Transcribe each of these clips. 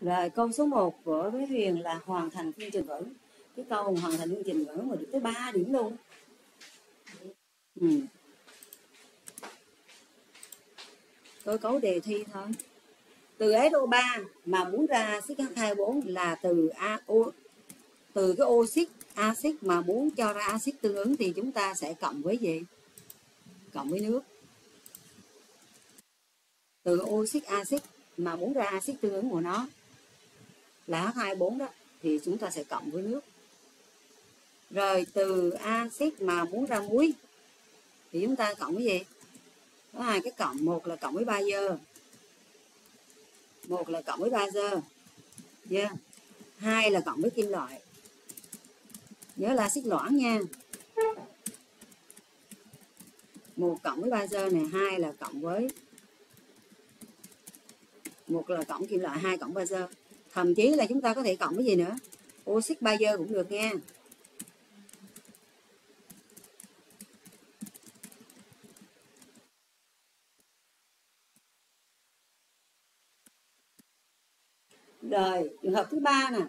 Rồi câu số 1 của với Huyền là hoàn thành chương trình vở. Cái câu hoàn thành chương trình vở mà được tới 3 điểm luôn. Ừ. Tôi cấu đề thi thôi. Từ SO3 mà muốn ra xích H24 là từ AO từ cái oxit axit mà muốn cho ra axit tương ứng thì chúng ta sẽ cộng với gì? Cộng với nước. Từ oxit axit mà muốn ra axit tương ứng của nó là H24 đó thì chúng ta sẽ cộng với nước. Rồi từ axit mà muốn ra muối thì chúng ta cộng với gì? Có hai cái cộng, một là cộng với bazơ. Một là cộng với bazơ. Yeah. Hai là cộng với kim loại. Nhớ là axit loãng nha. Một cộng với bazơ này, hai là cộng với một là cộng kim loại, hai cộng bazơ thậm chí là chúng ta có thể cộng cái gì nữa oxit bazơ cũng được nha rồi trường hợp thứ ba nè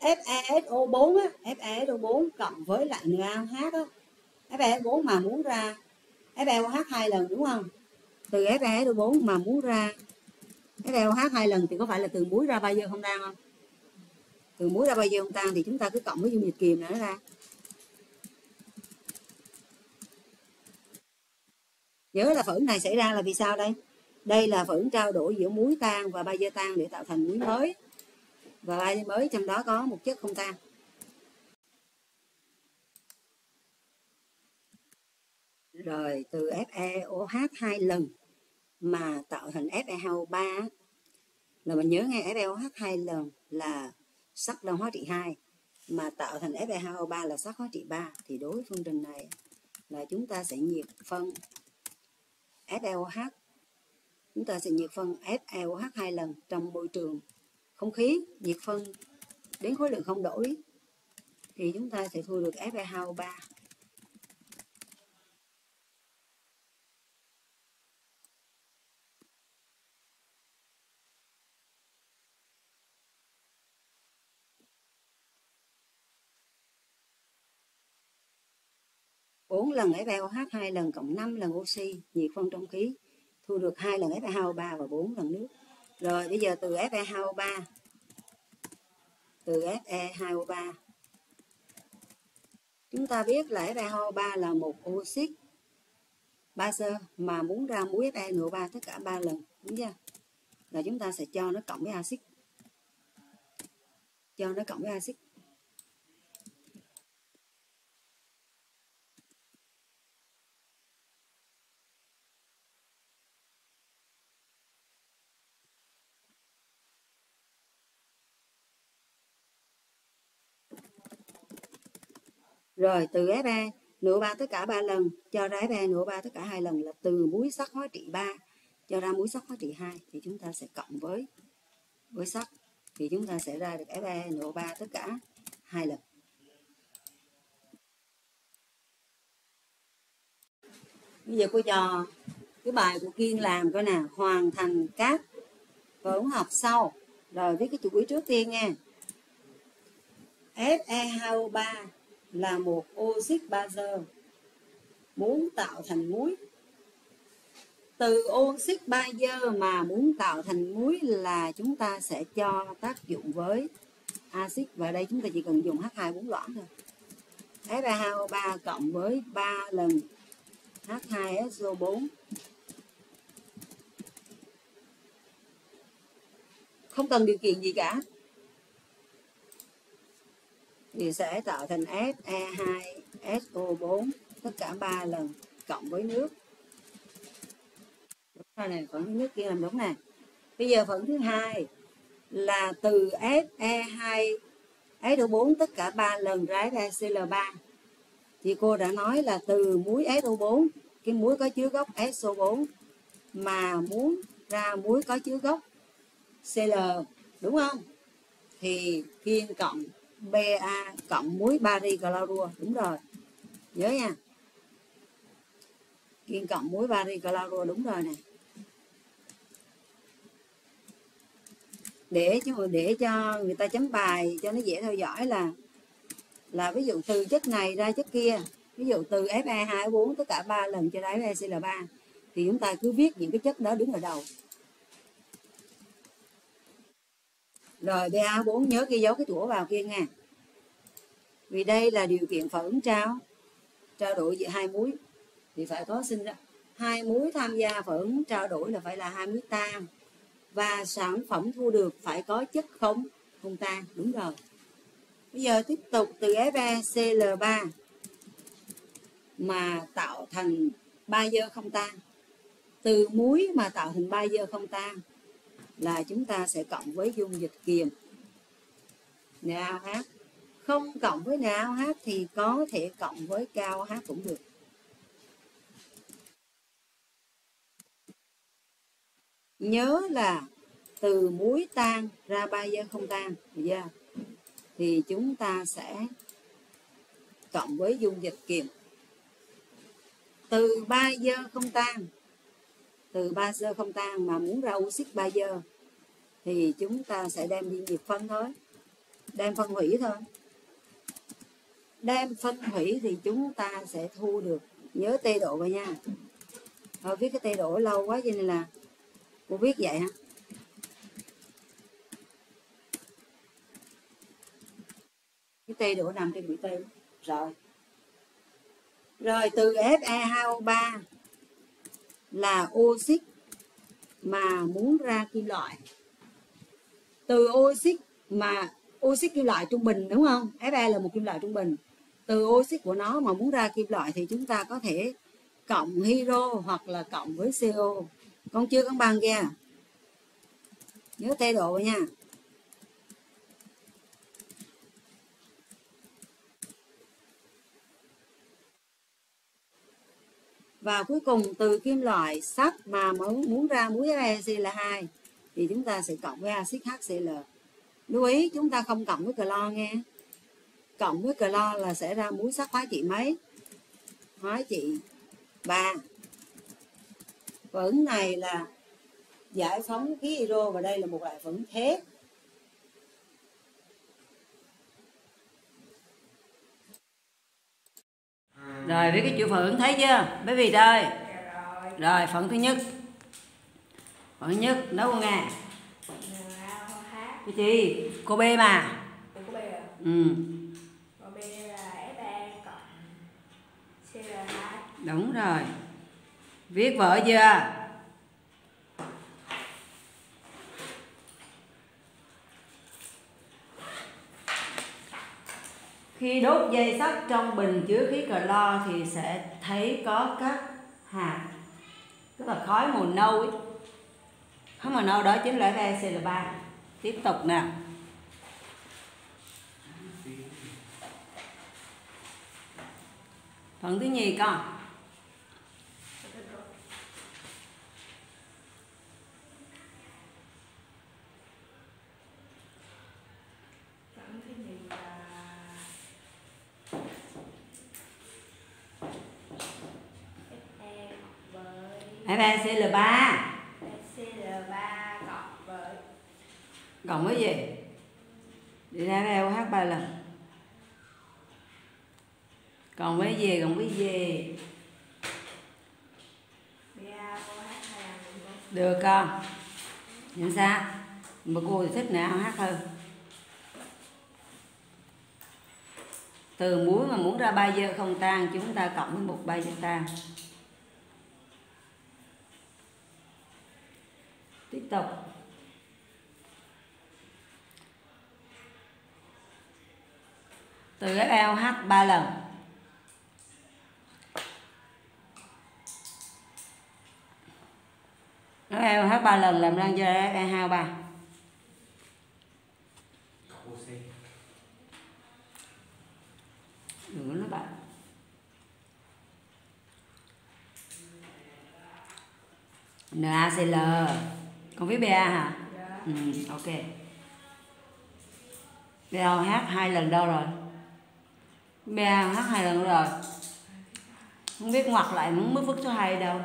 FeSO4 á, FeSO4 cộng với lại NaOH á. FeSO4 mà muốn ra FeOH hai lần đúng không? Từ FeSO4 mà muốn ra cái LH hai lần thì có phải là từ muối ra bao giờ không tan không? Từ muối ra bao giờ không tan? Thì chúng ta cứ cộng với dung dịch kiềm nữa nó ra. Nhớ là phản này xảy ra là vì sao đây? Đây là phản trao đổi giữa muối tan và bazơ tan để tạo thành muối mới. Và bazơ mới trong đó có một chất không tan. Rồi, từ FeOH hai lần mà tạo thành FeO3 là mình nhớ ngay FeOH hai lần là sắt đông hóa trị 2 mà tạo thành FeO3 là sắt hóa trị 3 thì đối với phương trình này là chúng ta sẽ nhiệt phân FeOH chúng ta sẽ nhiệt phân FeOH hai lần trong môi trường không khí, nhiệt phân đến khối lượng không đổi. Thì chúng ta sẽ thu được FeO3 4 lần FeOH 2 lần cộng 5 lần oxy, nhiệt phân trong khí. Thu được 2 lần FeO3 và 4 lần nước. Rồi, bây giờ từ FeO3 từ Fe2O3 chúng ta biết là FeO3 là một oxit bazơ mà muốn ra muối FeNO3 tất cả 3 lần, đúng chưa? Là chúng ta sẽ cho nó cộng với axit. Cho nó cộng với axit. Rồi từ Fe nửa ba tất cả ba lần. Cho ra Fe nửa ba tất cả hai lần là từ muối sắt hóa trị 3 cho ra muối sắt hóa trị 2 thì chúng ta sẽ cộng với với sắt thì chúng ta sẽ ra được F3 nửa ba tất cả hai lần. Bây giờ cô trò, cái bài của Kiên làm coi nè, hoàn thành các vốn học sau. Rồi viết cái chủ quý trước tiên nha. Fe2O3 là một oxit bazơ muốn tạo thành muối. Từ oxit bazơ mà muốn tạo thành muối là chúng ta sẽ cho tác dụng với axit. Và đây chúng ta chỉ cần dùng H2 4 loãng thôi. H2O3 cộng với 3 lần H2SO4 không cần điều kiện gì cả thì sẽ tạo thành Fe2SO4 tất cả 3 lần cộng với nước. Đúng rồi này phần nước kia làm đúng nè. Bây giờ phần thứ hai là từ Fe2 SO4 tất cả 3 lần ra Cl3 thì cô đã nói là từ muối SO4 cái muối có chứa gốc SO4 mà muốn ra muối có chứa gốc Cl, đúng không? Thì kiên cộng Ba cộng muối bari clorua đúng rồi. Nhớ nha. Kiên cộng muối bari clorua đúng rồi nè. Để cho để cho người ta chấm bài cho nó dễ theo dõi là là ví dụ từ chất này ra chất kia, ví dụ từ Fe2O4 tất cả ba lần cho đến FeCl3 thì chúng ta cứ viết những cái chất đó đứng ở đầu. Rồi BA4 nhớ ghi dấu cái tủa vào kia nha. Vì đây là điều kiện phản ứng trao trao đổi giữa hai muối thì phải có sinh ra hai muối tham gia phản ứng trao đổi là phải là hai muối tan và sản phẩm thu được phải có chất không không tan đúng rồi. Bây giờ tiếp tục từ FeCl3 mà tạo thành ba dơ không tan từ muối mà tạo thành ba dơ không tan là chúng ta sẽ cộng với dung dịch kiềm. NaOH không cộng với NaOH thì có thể cộng với KOH cũng được. Nhớ là từ muối tan ra bazơ không tan. Yeah. thì chúng ta sẽ cộng với dung dịch kiềm. Từ bazơ không tan từ ba dơ không tan mà muốn ra oxit 3 giờ, thì chúng ta sẽ đem đi nhiệt phân thôi. Đem phân hủy thôi. Đem phân hủy thì chúng ta sẽ thu được. Nhớ tê độ vào nha. Thôi, viết cái tê độ lâu quá cho nên là cô viết vậy hả? cái tê độ nằm trên mũi tê. Rồi. Rồi, từ Fe2O3 là oxit mà muốn ra kim loại. Từ oxit mà, oxit kim loại trung bình, đúng không? Fe là một kim loại trung bình. Từ oxit của nó mà muốn ra kim loại thì chúng ta có thể cộng hydro hoặc là cộng với CO con chưa con bằng kia nhớ thay đổi nha. Và cuối cùng, từ kim loại, sắt mà muốn muốn ra muối FeC là hai, thì chúng ta sẽ cộng với axit HCl lưu ý, chúng ta không cộng với clo nghe cộng với clo là sẽ ra muối sắt hóa trị mấy? Hóa trị ba. Phản này là giải phóng khí hydro và đây là một loại phản thép. Rồi với cái chữ phượng thấy chưa? Bởi vì ơi rồi phận thứ nhất. Phận thứ nhất, nấu con nghe cái gì? Cô b mà. Ừ. Đúng rồi. Viết vở chưa? Khi đốt dây sắt trong bình chứa khí clo thì sẽ thấy có các hạt, tức là khói màu nâu ấy. khói màu nâu đó chính là VCl3 tiếp tục nè. Phần thứ nhì con. FeCl3 FeCl3 cộng với cộng với gì? Đi ra FeOH ba lần. Còn với gì? Còn với gì? Được không? Nhận sao? Mà cô thì thích nào hát hơn. Từ muối mà muốn ra ba dơ không tan chúng ta cộng với một ba dơ tan tiếp từ FeOH ba lần. FeOH ba lần làm ra cho Fe2O3 đừng bạn NaCl con viết BA hả? Ừ, ok. BaOH hai lần đâu rồi? BaOH hai lần đâu rồi? Không biết ngoặt lại muốn mất phức số 2 đâu.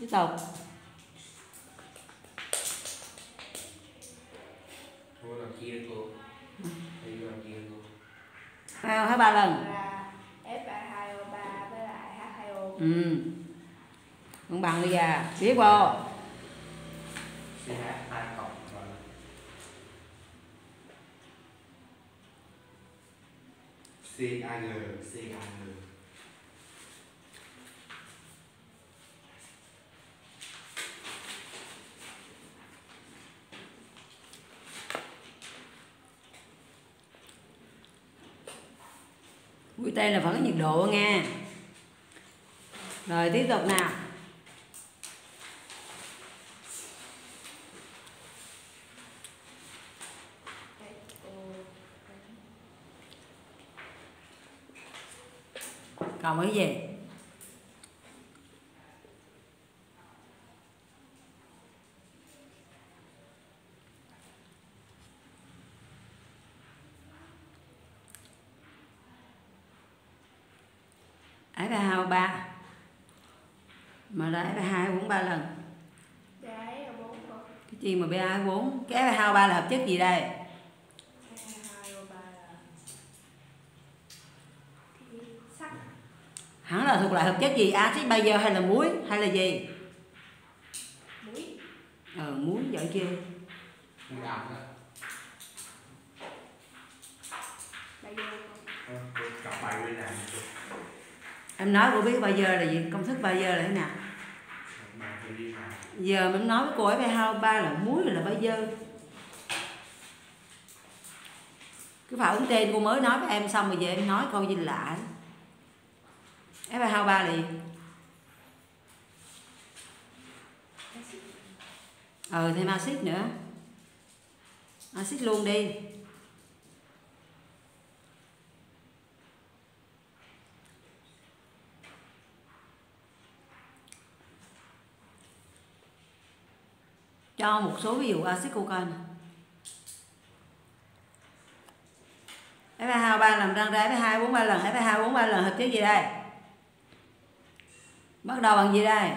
Tiếp tục. À, hết ba lần. Là F32O3 với lại H2O ừ con bằng đi giờ biết vô CH hai mũi tên là phải có nhiệt độ nha. Rồi tiếp tục nào. Còn cái gì? Ấy ba hai ba mà là ấy ba hai bốn ba lần. Đấy là 4 con cái chi mà ba hai bốn? Cái ba hai ba là hợp chất gì đây H2O3 là cái sắt hẳn là thuộc loại hợp chất gì? Axit bazơ hay là muối? Hay là gì? Muối. Ờ muối giỏi chưa? Ẩm giờ cô em nói cô biết bazơ là gì? Công thức bazơ là thế nào? Giờ mình nói với cô ấy ba ba là muối rồi là bazơ cứ phải ứng tên cô mới nói với em xong rồi giờ em nói câu gì lạ f ba ba là ờ thêm axit nữa. Axit luôn đi. Cho một số ví dụ axit cô coi F2 3 làm răng ra F2 4 3 lần F2 4 3 lần hợp chất gì đây? Bắt đầu bằng gì đây?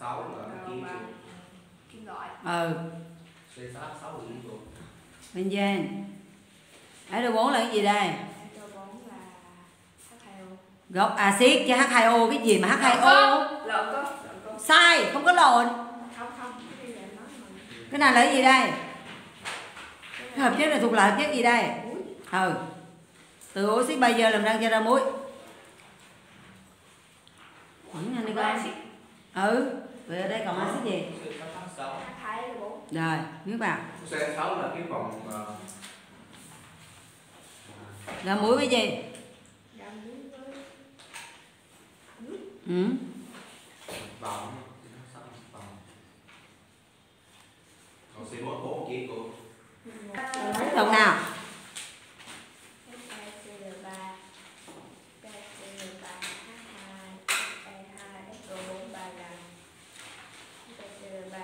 C6H6 là kim loại ừ. C6H6 là kia cô benzene SO4 là cái gì đây? SO4 là H2O gốc axit chứ H2O cái gì mà H2O lộn con sai không có lộn. Không không cái này là cái gì đây? Cái hợp chất này thuộc loại hợp chất gì đây? Ừ. Từ oxit bazơ làm răng cho ra muối Quẩn nhanh đi Có con axit ừ rồi ở đây còn axit gì? C6H6 H2 là 4 rồi viết vào C6 là cái vòng ờ, ra muối với gì? Ra muối với nước ừ. vòng. C6 vòng còn C1 4 kia cô? Tục nào FACL3 FACL3 H2 E2 SO4 3 lần FACL3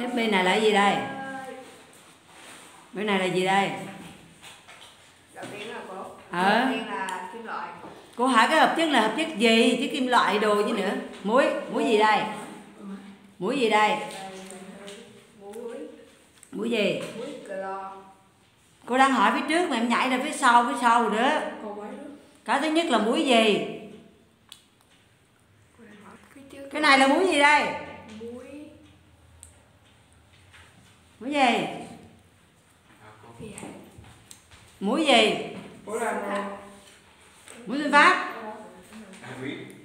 FB này là gì đây? Bên này là gì đây? Đầu tiên là có Ờ. đầu tiên là kim loại cô hỏi cái hợp chất là hợp chất gì? Chứ kim loại đồ chứ nữa? Muối muối gì đây? Muối gì đây? Muối muối gì? Muối clo cô đang hỏi phía trước mà em nhảy ra phía sau phía sau rồi đó cái thứ nhất là muối gì? Cái này là muối gì đây muối muối gì À, cô gì hả? muối gì Ủa là muối sinh phát À, quý bên này là muối gì? Muối gì? Mũi lại phát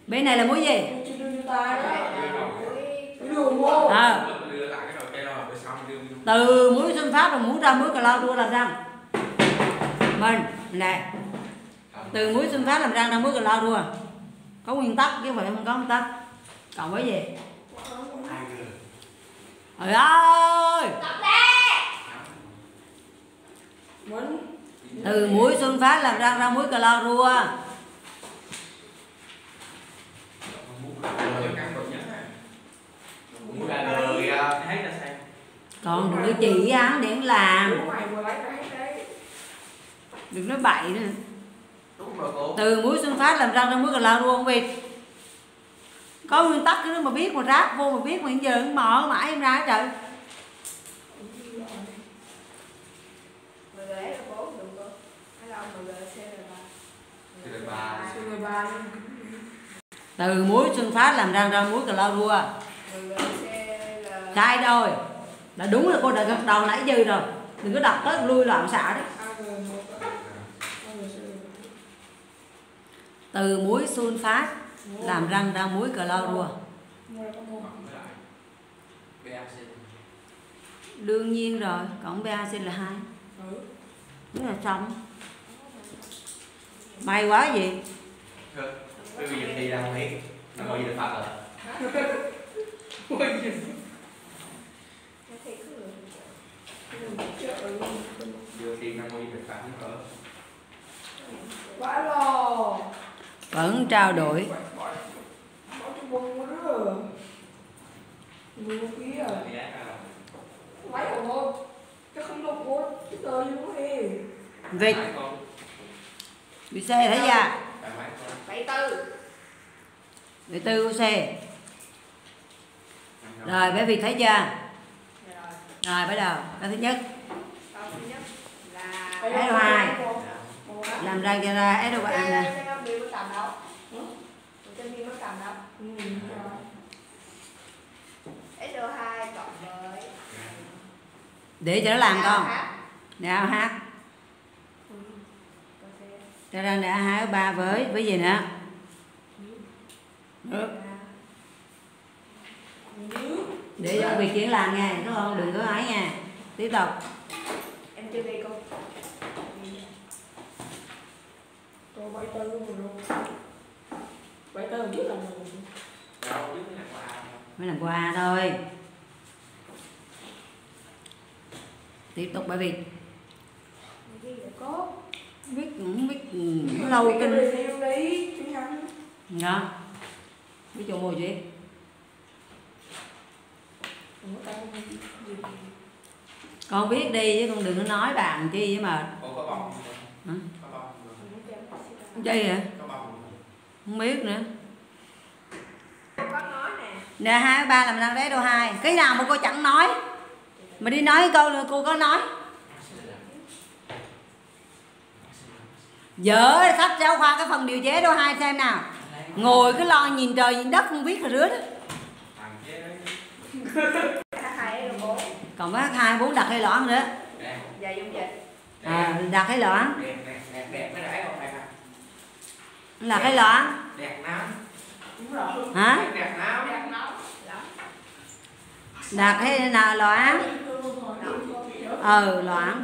bên này là mũi gì? À. từ muối sinh phát là muối ra muối lao đua làm răng. Mình này từ muối sinh phát làm răng ra muối lao đua. Có nguyên tắc chứ không phải không có nguyên tắc. Còn cái gì? Trời ơi! Từ muối xuân phát làm răng ra muối rua à, sao còn đừng có chỉ án để làm. Đừng nói bậy nữa. Đúng rồi cô. Từ muối xuân phát làm răng ra muối clo rua không vịt có nguyên tắc, cái mà biết mà ráp vô mà biết mà hiện giờ mò mãi em ra trời từ muối xuân phát làm ra ra muối cà lao rua. Sai rồi đã đúng là cô đã gật đầu nãy giờ rồi. Đừng có đọc tới lui loạn xả đấy. Từ muối xuân phát làm răng ra muối với lại BAC. đương nhiên rồi cộng BAC là hai Ừ. Thế là xong may quá gì Bây giờ ra Nó gì rồi. Thi ra ngồi gì được phạt nữa cỡ. Vãi lò vẫn trao đổi. Vịt. Bị xe thấy chưa? Bảy tư bảy tư của xe rồi, bé vịt thấy chưa? Rồi, bắt đầu. Câu thứ nhất. Câu thứ nhất là S2 làm ra ra S2 nè cầm đâu cái bia mới cầm đâu Ừ, rồi. SO2 cộng với để cho nó làm con. Nè hát Ừ. Cho ra nè hai ba với với gì nữa? Nước. Nhứ. để cho việc chuyển làm nha đúng không? Đừng có ấy nha. Tiếp tục. Em chưa đi cô Bảy tư luôn rồi. Bảy tư biết là mình biết mới làm qua thôi. Tiếp tục bởi vì viết cũng viết ừ, lâu kinh. đó biết chỗ ngồi chị Ủa, tao không biết gì. con viết đi chứ con đừng có nói bạn chi với mà Ủa, có bông không? Hả? Có bông chi hả Có không? biết nữa có nói nè hai ba làm răng đế đô hai cái nào mà cô chẳng nói mà đi nói câu nữa cô có nói dở sách giáo khoa cái phần điều chế đô hai xem nào ngồi cứ lo nhìn trời nhìn đất không biết là rứa đó Thằng chế đấy. hai là bốn còn bác hai bốn đặt hay lõn nữa à đặt hay lõn Đẹp? Đẹp à? lắm. Đúng rồi. hả Đẹp, lắm. đặt hay nào lõn ờ loãng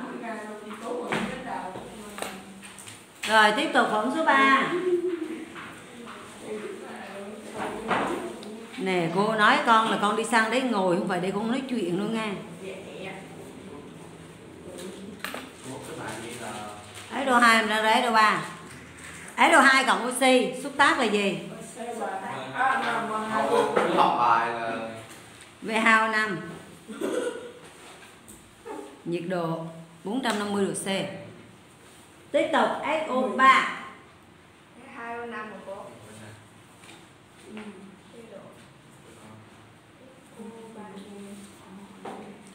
rồi tiếp tục phẩm số 3 nè cô nói con là con đi sang đấy ngồi không phải để con nói chuyện nữa nghe Một cái bài gì là ấy đồ hai là đấy đồ ba ấy đồ hai cộng oxy xúc tác là gì? Học bài là về hao năm. Nhiệt độ 450 độ C. Tiếp tục SO3 hai mươi năm một cô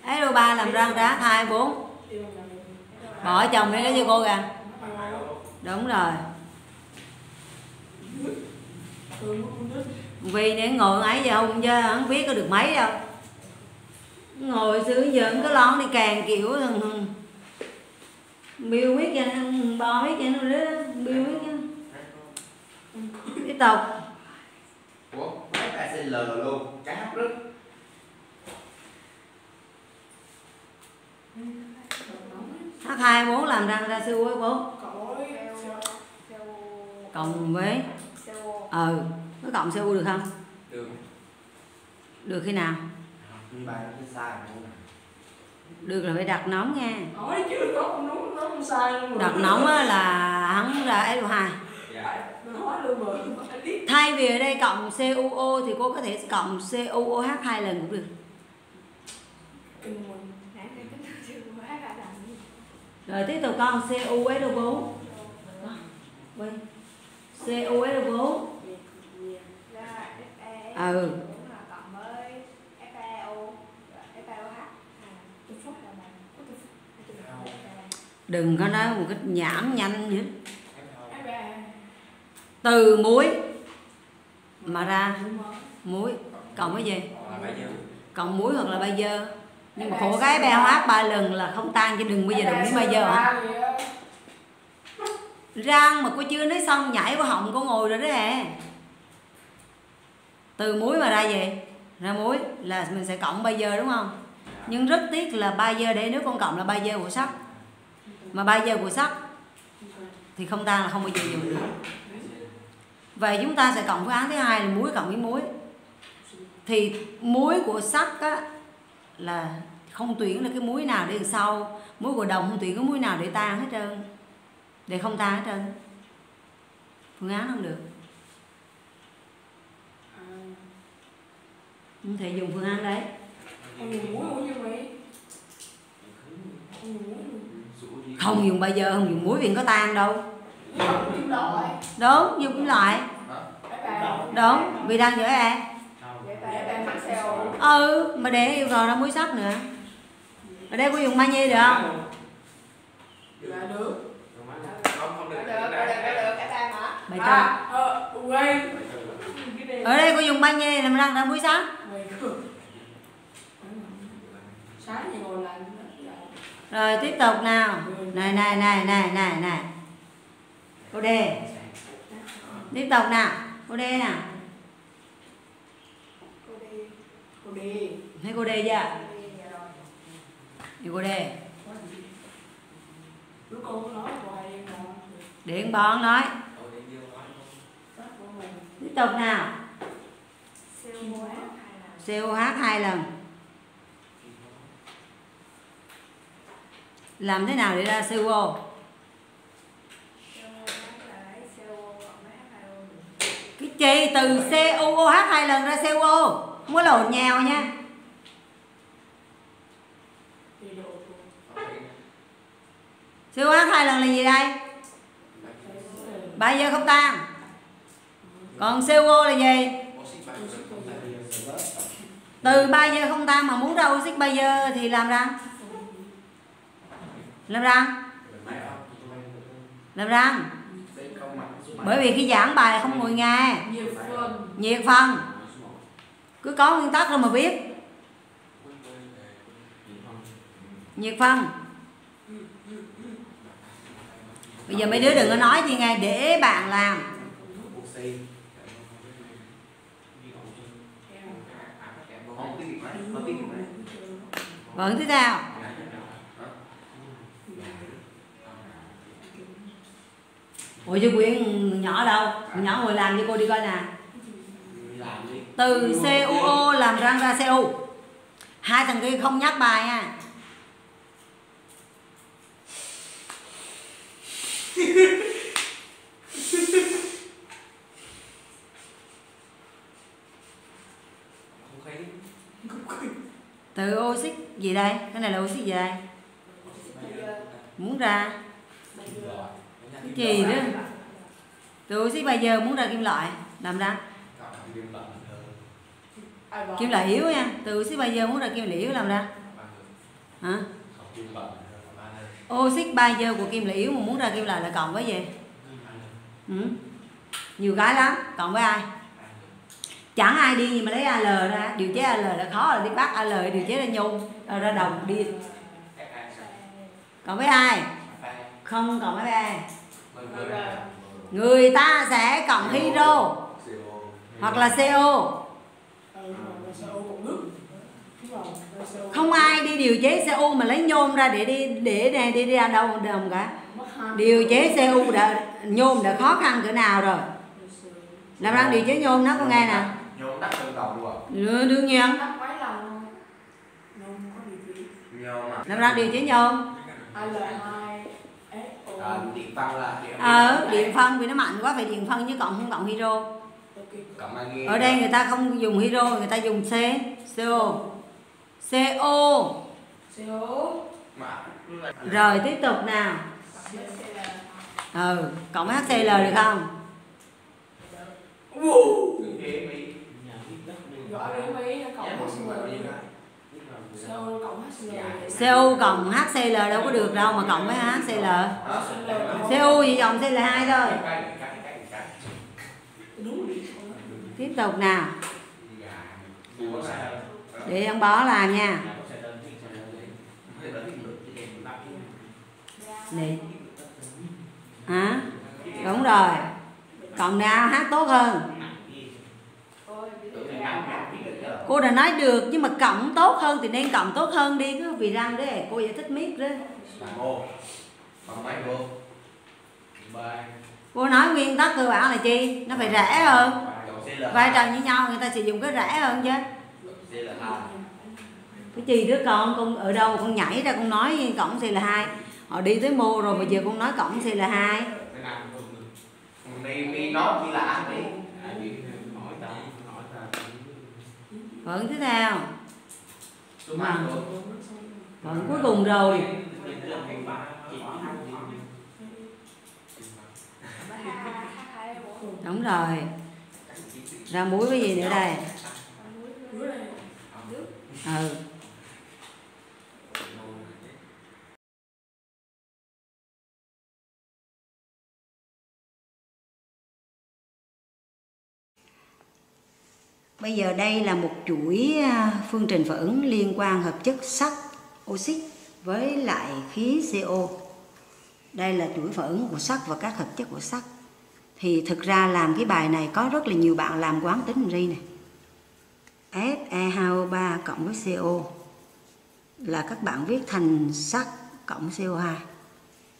SO3 làm răng rác 24 bỏ chồng đi đó cho cô kìa. Đúng rồi vì nếu ngồi ấy giờ không chứ không biết có được mấy đâu. Ngồi xưa giờ có lon đi càng kiểu biêu biết cho nó bo biết cho nó biêu biết cho tiếp tục. Ủa, mấy bài CL luôn Cái hấp rứt. H24 làm răng ra CO4 cộng với ờ có cộng CO được không? Được. Được khi nào? Nó được là phải đặt nóng nha. Nó đặt nóng á là hắn ra SO2 Dạ. Mình hỏi luôn mà phải biết thay vì ở đây cộng CuO thì cô có thể cộng CuOH hai lần cũng được. Rồi tiếp tục con CuSO4 Quên. CuSO4 Ừ. đừng có nói một cái nhảm nhanh nữa. Từ muối mà ra muối. Cộng cái gì cộng muối hoặc là bây giờ nhưng mà khổ cái beo hát ba lần là không tan chứ đừng bây giờ đụng đến bây giờ hả? Rang mà cô chưa nói xong nhảy vào họng cô ngồi rồi đấy à từ muối mà ra gì ra muối là mình sẽ cộng bây giờ đúng không? Nhưng rất tiếc là ba giờ để nếu con cộng là ba giờ của sắt. Mà ba giờ của sắt thì không tan là không bao giờ dùng được. Vậy chúng ta sẽ cộng phương án thứ hai là muối cộng với muối. Thì muối của sắt á, là không tuyển là cái muối nào để đằng sau. Muối của đồng không tuyển cái muối nào để tan hết trơn. Để không tan hết trơn. Phương án không được. Không thể dùng phương án đấy. Không dùng bây giờ không dùng muối vì có tan đâu. Đúng dùng kim loại. Đúng vì đang giữa e ừ mà để yêu cầu ra muối sắt nữa. Ở đây có dùng magie được không? Dạ được. Bài À, ờ, này ở đây có dùng magie làm răng ra muối sắt Mày cười Sáng thì ngồi làm dạ. Rồi tiếp tục nào. Này này này này này này. Cô đề tiếp tục nào. Cô đề nào. Cô đi thấy cô đề chưa? Thì cô đề điện bọn nói. Tiếp tục nào. COH hai lần làm thế nào để ra CO cái chi từ COOH hai lần ra CO không có lộn nhào nha. COOH COH hai lần là gì đây? Ba giờ không tan. Còn CO là gì? Từ 3 giờ không tan mà muốn ra oxy 3 giờ thì làm ra làm ra làm ra bởi vì khi giảng bài không ngồi nghe. Nhiệt phần. Cứ có nguyên tắc rồi mà biết nhiệt phân bây giờ mấy đứa đừng có nói gì nghe để bạn làm. Vẫn tiếp theo ủa chứ quyển nhỏ đâu? Nhỏ ngồi làm cho cô đi coi nè. Từ CuO làm răng ra Cu hai thằng kia không nhắc bài nha. Từ oxy gì đây? Cái này là oxy gì đây? Muốn ra cái gì đó từ xí bây giờ muốn ra kim loại, làm ra. Kim loại yếu nha. Từ xí bây giờ muốn ra kim loại yếu làm ra. Hả? Oxy ba giờ của kim loại yếu mà muốn ra kim loại là cộng với gì? Ừ. nhiều cái lắm. Cộng với ai? Chẳng ai đi gì mà lấy al ra. Điều chế al là khó là đi bắt al điều chế ra nhung rồi ra đồng đi. Cộng với ai? Không, cộng với ai? Người ta sẽ cộng hydro hoặc là co Ừ, CO CO không ai đi điều chế co mà lấy nhôm ra để đi để để đi ra đâu đồng cả? Điều chế cu đã nhôm đã khó khăn cỡ nào rồi? Làm ra điều chế nhôm nó có nghe nè? Nhôm đắt luôn Ừ, đương nhiên. Làm ra điều chế nhôm AL2 SO à, điện tăng là điện ờ điện phân vì nó mạnh quá phải điện phân chứ cộng không cộng hydro. Ở đây người ta không dùng hydro người ta dùng c co co rồi tiếp tục nào. Ừ cộng hcl được không? Thế CO cộng HCl HCl đâu có được đâu mà cộng với HCl CO gì cộng Cl2 thôi. Đúng rồi. Tiếp tục nào. Để ông bó làm nha. Nè. hả? Đúng rồi. Cộng NaOH tốt hơn cô đã nói được nhưng mà cộng tốt hơn thì nên cộng tốt hơn đi cứ vì răng đấy cô giải thích miết đấy. Cô? Nói nguyên tắc cơ bản là chi? Nó phải rẻ hơn. Cộng vai trò như nhau người ta sử dụng cái rẻ hơn chứ. CL2. cái gì đứa con con ở đâu mà con nhảy ra con nói cổng C là hai. Họ đi tới mô rồi bây giờ con nói cổng C là hai Cái nào cũng được. Vì vì nó chỉ là ăn đi. hỏi ta hỏi ta phận tiếp theo Số mấy cô? phận cuối cùng rồi. Đúng rồi. Ra muối cái gì nữa đây? Ừ Bây giờ đây là một chuỗi à, phương trình phản ứng liên quan hợp chất sắt, oxit với lại khí CO. Đây là chuỗi phản ứng của sắt và các hợp chất của sắt. Thì thực ra làm cái bài này có rất là nhiều bạn làm quán tính ri này. FeH2O3 cộng với CO là các bạn viết thành sắt cộng CO2.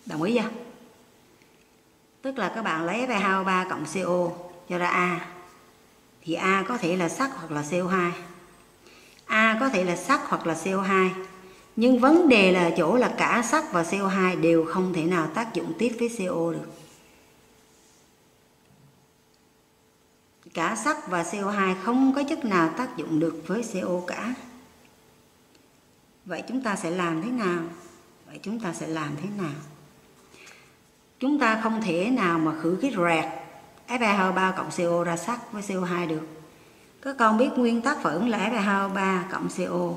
Đồng ý chưa? Tức là các bạn lấy Fe2O3 cộng CO cho ra A thì A có thể là sắt hoặc là CO2. A có thể là sắt hoặc là CO2. Nhưng vấn đề là chỗ là cả sắt và CO2 đều không thể nào tác dụng tiếp với CO được. Cả sắt và CO2 không có chất nào tác dụng được với CO cả. Vậy chúng ta sẽ làm thế nào? Vậy chúng ta sẽ làm thế nào? Chúng ta không thể nào mà khử cái rẹt Fe2O3 cộng CO ra sắt với CO2 được. Các con biết nguyên tắc phản ứng là Fe2O3 cộng CO.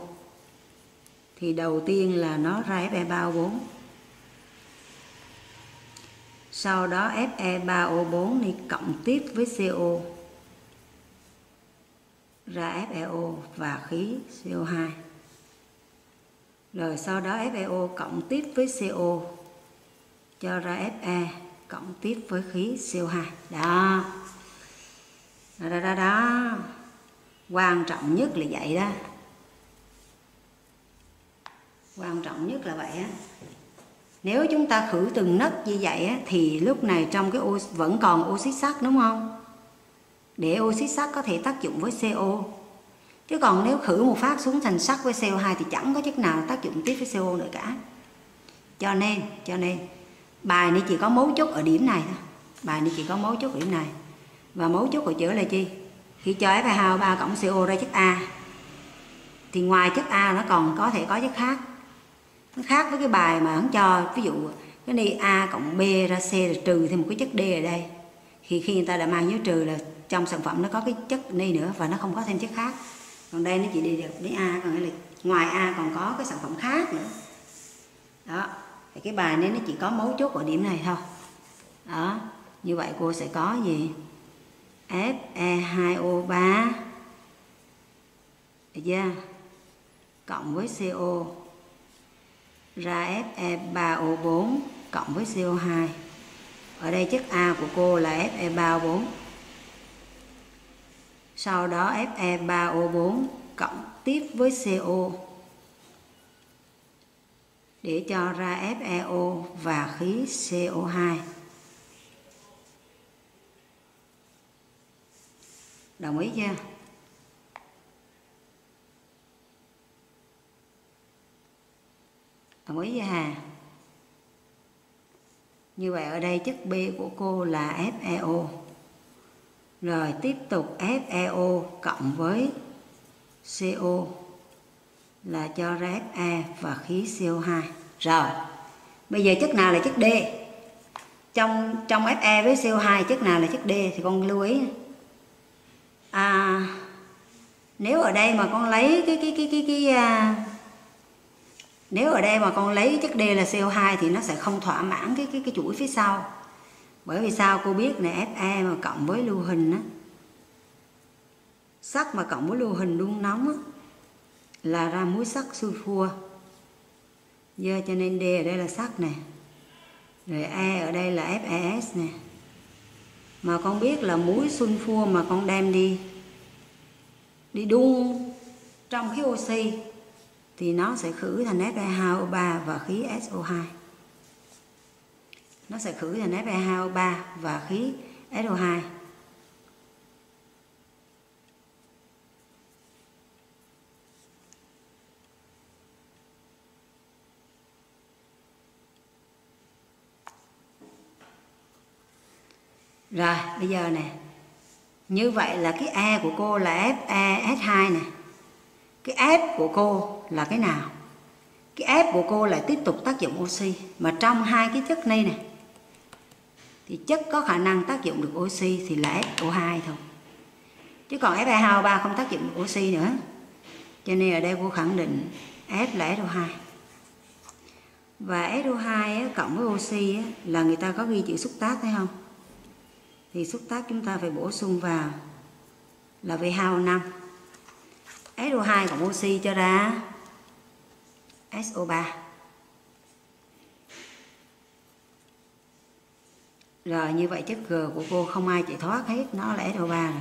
Thì đầu tiên là nó ra Fe3O4. Sau đó Fe3O4 này cộng tiếp với CO ra FeO và khí CO2. Rồi sau đó FeO cộng tiếp với CO cho ra Fe cộng tiếp với khí CO2. Đó. Đó, đó, đó, đó. Quan trọng nhất là vậy đó. Quan trọng nhất là vậy á. Nếu chúng ta khử từng nấc như vậy á, thì lúc này trong cái oxy, vẫn còn oxy sắt đúng không? Để oxy sắt có thể tác dụng với CO. Chứ còn nếu khử một phát xuống thành sắt với CO2 thì chẳng có chất nào tác dụng tiếp với CO nữa cả. Cho nên, cho nên bài này chỉ có mấu chốt ở điểm này thôi. Bài này chỉ có mấu chốt ở điểm này. Và mấu chốt của chữ là chi? Khi cho F2 hao 3 cộng CO ra chất A, thì ngoài chất A nó còn có thể có chất khác. Nó khác với cái bài mà hắn cho, ví dụ cái này A cộng B ra C là trừ thêm một cái chất D ở đây. Thì khi người ta đã mang dấu trừ là trong sản phẩm nó có cái chất này nữa và nó không có thêm chất khác. Còn đây nó chỉ đi được đến A, còn là ngoài A còn có cái sản phẩm khác nữa. Đó thì cái bài này nó chỉ có mấu chốt ở điểm này thôi. Đó, như vậy cô sẽ có gì? Fe2O3 được chưa? Cộng với CO ra Fe3O4 cộng với CO2 ở đây chất A của cô là Fe3O4 sau đó Fe3O4 cộng tiếp với CO để cho ra FeO và khí CO2. Đồng ý chưa? Đồng ý chưa Hà? Như vậy ở đây chất B của cô là FeO. Rồi tiếp tục FeO cộng với CO là cho rác Fe và khí CO2. Rồi. Bây giờ chất nào là chất D? Trong trong Fe với CO2 chất nào là chất D thì con lưu ý. À nếu ở đây mà con lấy cái cái cái cái cái à, nếu ở đây mà con lấy chất D là CO2 thì nó sẽ không thỏa mãn cái cái cái chuỗi phía sau bởi vì sao cô biết là Fe mà cộng với lưu huỳnh á sắt mà cộng với lưu huỳnh đun nóng á, là ra muối sắt sulfur do cho nên D ở đây là sắt nè. Rồi E ở đây là FeS nè. Mà con biết là muối sulfur mà con đem đi đi đun trong khí oxy thì nó sẽ khử thành Fe2O3 và khí SO2 nó sẽ khử thành Fe2O3 và khí SO2 Rồi, bây giờ nè. Như vậy là cái E của cô là FeS2 nè. Cái F của cô là cái nào? Cái F của cô lại tiếp tục tác dụng oxy. Mà trong hai cái chất này nè, thì chất có khả năng tác dụng được oxy thì là FO2 thôi. Chứ còn Fe2O3 không tác dụng được oxy nữa. Cho nên ở đây cô khẳng định F là SO2. Và SO2 cộng với oxy là người ta có ghi chữ xúc tác thấy không? Thì xúc tác chúng ta phải bổ sung vào là V2O5 SO2 cộng oxy cho ra SO3 rồi, như vậy chất G của cô không ai chạy thoát hết, nó là SO3 rồi.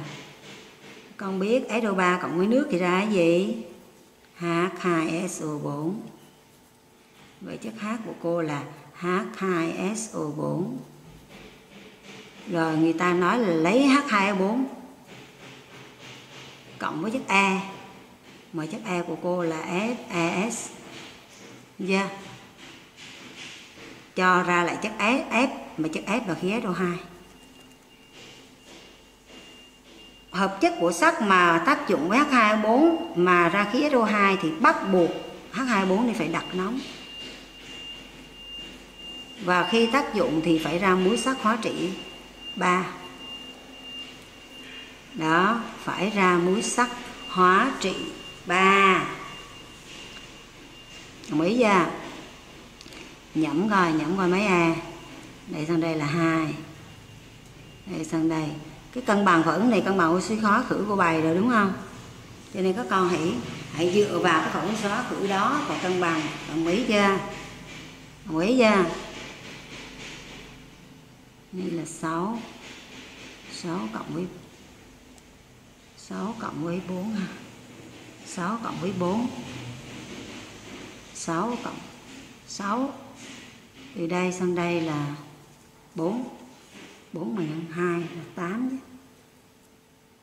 Con biết SO3 cộng với nước thì ra cái gì? H2SO4 vậy chất H của cô là H2SO4 rồi người ta nói là lấy H2O4 cộng với chất E. Mà chất E của cô là FeS yeah. Dạ. cho ra lại chất F, mà chất F là khí SO2 hợp chất của sắt mà tác dụng với H2O4 mà ra khí SO2 thì bắt buộc H2O4 thì phải đặt nóng. Và khi tác dụng thì phải ra muối sắt hóa trị. 3 đó, phải ra muối sắt hóa trị 3 đồng ý chưa? Nhẩm coi nhẩm coi mấy a đây sang đây là hai. Đây sang đây. Cái cân bằng phản ứng này, cân bằng suy khó khử của bài rồi, đúng không? Cho nên các con hãy hãy dựa vào cái phản ứng xóa khử đó và cân bằng. Đồng ý chưa? Đồng ý chưa? Đây là 6 6 cộng với 6 cộng với 4 6 à? cộng với 4 6 cộng 6 từ đây sang đây là 4 4 mà nhân 2 là 8 nhé.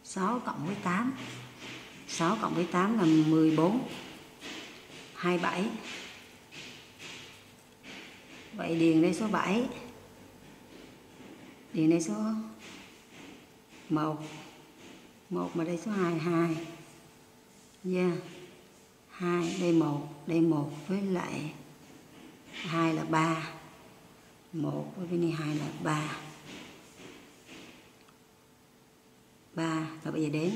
6 cộng với 8 6 cộng với 8 là 14 27 Vậy điền đây số 7 Điền này số 1 1 mà đây số 2 2 yeah. 2 đây 1 đây 1 với lại 2 là 3 1 với bên này 2 là 3 3 rồi bây giờ đến.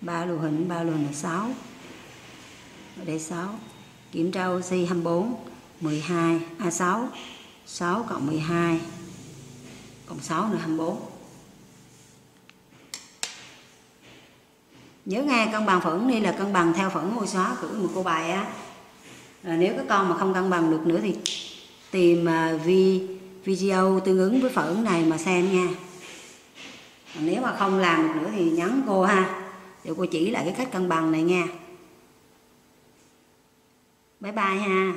3 lưu hình 3 lưu hình là 6 ở đây 6 kiểm tra oxy 24 12 A6 6 cộng 12 cộng 6 nữa 24 nhớ nghe cân bằng phẫn đi là cân bằng theo phẫn ngôi xóa của một cô bài á. Rồi nếu các con mà không cân bằng được nữa thì tìm uh, vi, video tương ứng với phẫn này mà xem nha. Còn nếu mà không làm được nữa thì nhắn cô ha. Để cô chỉ lại cái cách cân bằng này nha. Bye bye ha.